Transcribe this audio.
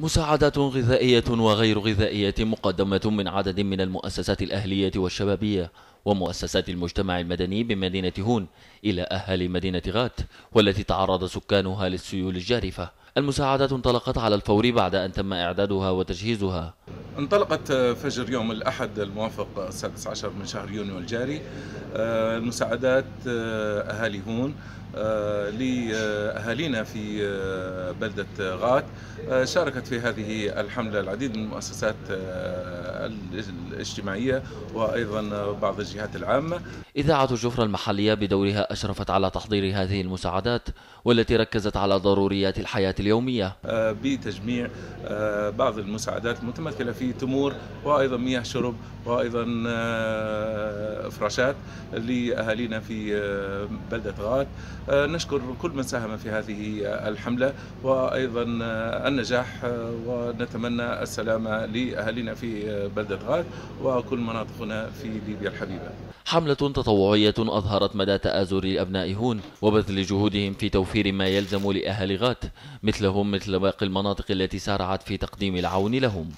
مساعدات غذائية وغير غذائية مقدمة من عدد من المؤسسات الأهلية والشبابية ومؤسسات المجتمع المدني بمدينة هون إلى أهالي مدينة غات والتي تعرض سكانها للسيول الجارفة. المساعدات انطلقت على الفور بعد أن تم إعدادها وتجهيزها. انطلقت فجر يوم الأحد الموافق السادس عشر من شهر يونيو الجاري. آه، المساعدات آه، أهالي هون آه، لأهالينا في بلدة غات. شاركت في هذه الحملة العديد من المؤسسات الاجتماعية وأيضا بعض الجهات العامة. إذاعة الجفرة المحلية بدورها أشرفت على تحضير هذه المساعدات والتي ركزت على ضروريات الحياة اليومية. بتجميع بعض المساعدات المتمثلة في تمور وأيضا مياه شرب وأيضا فراشات لأهالينا في آه، بلدة غاد. آه، نشكر كل من ساهم في هذه الحملة وأيضا آه، النجاح ونتمنى السلامة لأهالينا في بلدة غاد وكل مناطقنا في ليبيا الحبيبة. حملة تطوعية أظهرت مدى تآزر أبناء هون وبذل جهودهم في توفير ما يلزم لأهل غات مثلهم مثل باقي المناطق التي سارعت في تقديم العون لهم.